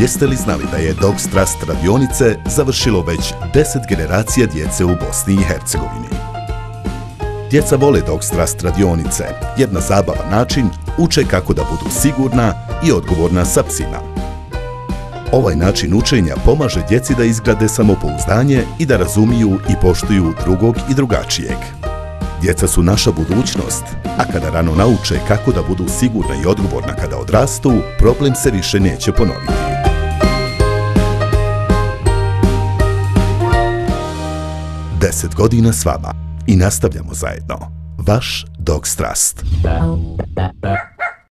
Jeste li znali da je Dog Strast radionice završilo već 10 generacija djece u Bosni i Hercegovini? Djeca vole Dog Strast radionice, jedna zabava način uče kako da budu sigurna i odgovorna sa psima. Ovaj način učenja pomaže djeci da izgrade samopouzdanje i da razumiju i poštuju drugog i drugačijeg. Djeca su naša budućnost, a kada rano nauče kako da budu sigurna i odgovorna kada odrastu, problem se više neće ponoviti. Deset godina s vama i nastavljamo zajedno. Vaš Dog Strast.